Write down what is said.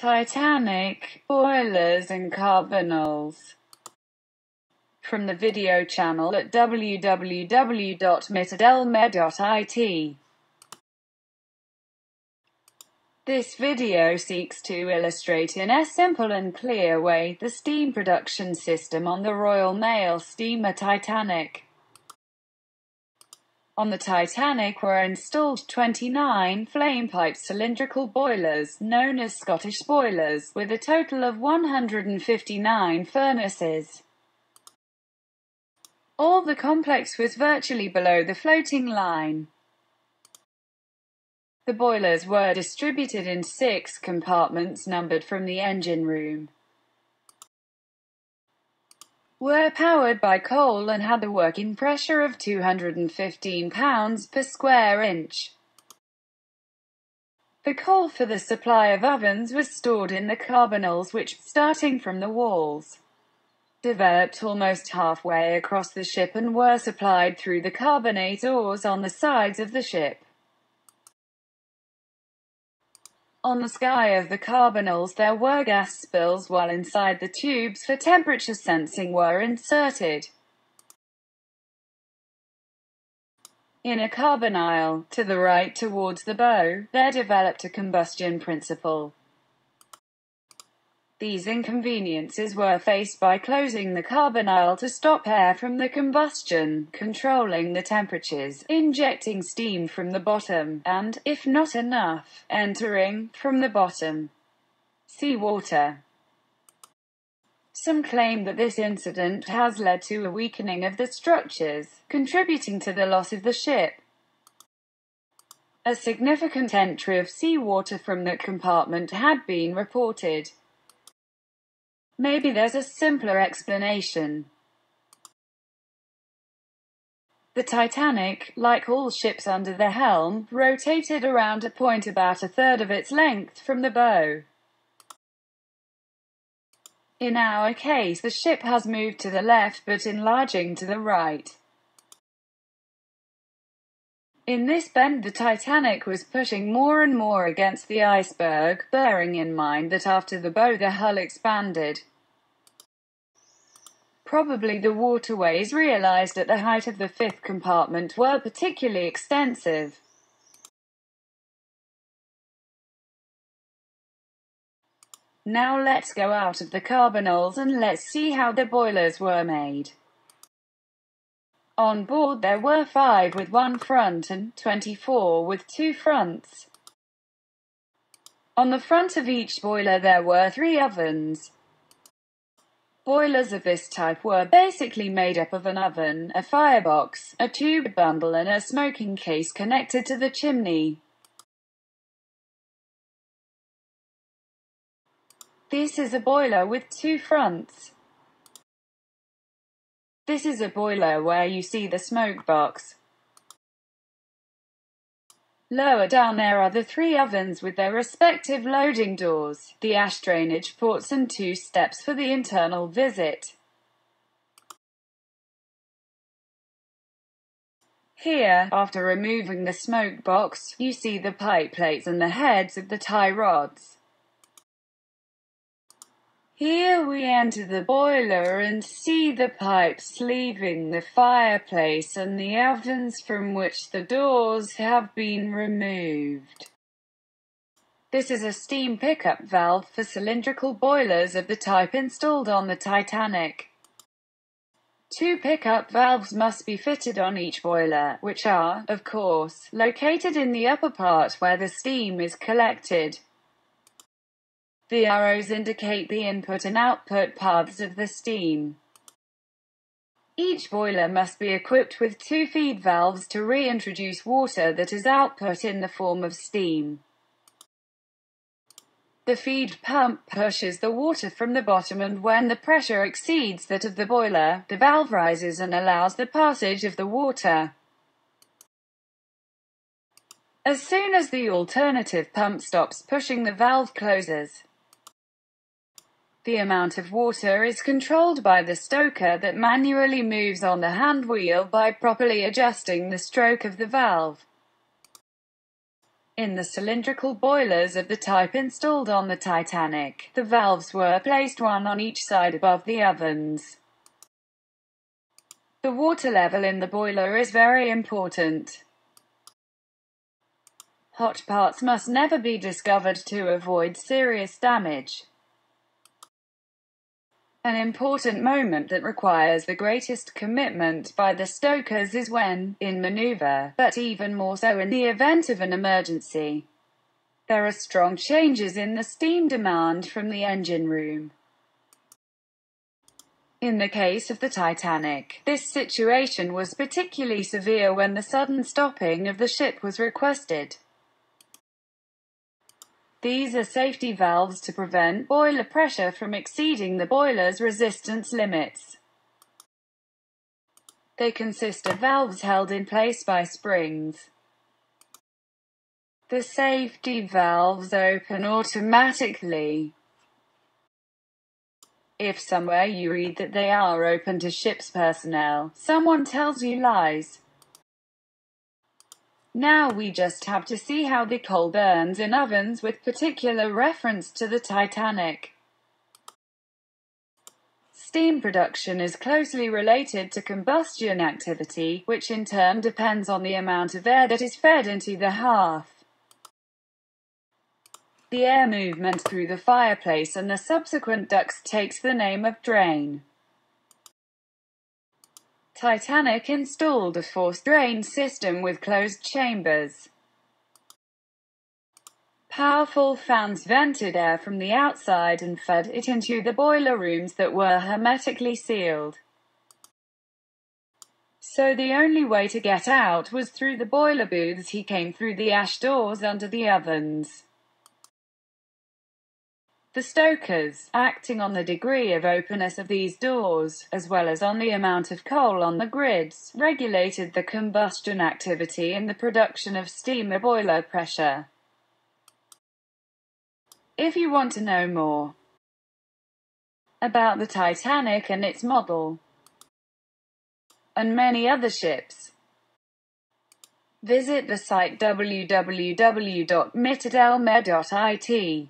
Titanic, boilers and carbonyls. From the video channel at www.mitidelmare.it. This video seeks to illustrate in a simple and clear way the steam production system on the Royal Mail steamer Titanic. On the Titanic were installed 29 flame-pipe cylindrical boilers, known as Scottish boilers, with a total of 159 furnaces. All the complex was virtually below the floating line. The boilers were distributed in six compartments numbered from the engine room were powered by coal and had a working pressure of 215 pounds per square inch. The coal for the supply of ovens was stored in the carbonyls which, starting from the walls, developed almost halfway across the ship and were supplied through the carbonate ores on the sides of the ship. On the sky of the carbonyls there were gas spills while inside the tubes for temperature sensing were inserted. In a carbonyl, to the right towards the bow, there developed a combustion principle. These inconveniences were faced by closing the carbonyl to stop air from the combustion, controlling the temperatures, injecting steam from the bottom, and, if not enough, entering, from the bottom, seawater. Some claim that this incident has led to a weakening of the structures, contributing to the loss of the ship. A significant entry of seawater from the compartment had been reported. Maybe there's a simpler explanation. The Titanic, like all ships under the helm, rotated around a point about a third of its length from the bow. In our case, the ship has moved to the left but enlarging to the right. In this bend the Titanic was pushing more and more against the iceberg, bearing in mind that after the bow the hull expanded. Probably the waterways realized at the height of the fifth compartment were particularly extensive. Now let's go out of the carbonyls and let's see how the boilers were made. On board there were five with one front and 24 with two fronts. On the front of each boiler there were three ovens. Boilers of this type were basically made up of an oven, a firebox, a tube bundle and a smoking case connected to the chimney. This is a boiler with two fronts. This is a boiler where you see the smoke box. Lower down there are the three ovens with their respective loading doors, the ash drainage ports and two steps for the internal visit. Here, after removing the smoke box, you see the pipe plates and the heads of the tie rods. Here we enter the boiler and see the pipes leaving the fireplace and the ovens from which the doors have been removed. This is a steam pickup valve for cylindrical boilers of the type installed on the Titanic. Two pickup valves must be fitted on each boiler, which are, of course, located in the upper part where the steam is collected. The arrows indicate the input and output paths of the steam. Each boiler must be equipped with two feed valves to reintroduce water that is output in the form of steam. The feed pump pushes the water from the bottom and when the pressure exceeds that of the boiler, the valve rises and allows the passage of the water. As soon as the alternative pump stops pushing the valve closes. The amount of water is controlled by the stoker that manually moves on the hand wheel by properly adjusting the stroke of the valve. In the cylindrical boilers of the type installed on the Titanic, the valves were placed one on each side above the ovens. The water level in the boiler is very important. Hot parts must never be discovered to avoid serious damage. An important moment that requires the greatest commitment by the stokers is when, in maneuver, but even more so in the event of an emergency. There are strong changes in the steam demand from the engine room. In the case of the Titanic, this situation was particularly severe when the sudden stopping of the ship was requested. These are safety valves to prevent boiler pressure from exceeding the boiler's resistance limits. They consist of valves held in place by springs. The safety valves open automatically. If somewhere you read that they are open to ship's personnel, someone tells you lies. Now we just have to see how the coal burns in ovens with particular reference to the Titanic. Steam production is closely related to combustion activity, which in turn depends on the amount of air that is fed into the hearth. The air movement through the fireplace and the subsequent ducts takes the name of drain. Titanic installed a forced drain system with closed chambers. Powerful fans vented air from the outside and fed it into the boiler rooms that were hermetically sealed. So the only way to get out was through the boiler booths he came through the ash doors under the ovens. The stokers, acting on the degree of openness of these doors, as well as on the amount of coal on the grids, regulated the combustion activity in the production of steamer boiler pressure. If you want to know more about the Titanic and its model, and many other ships, visit the site www.mitidelmare.it.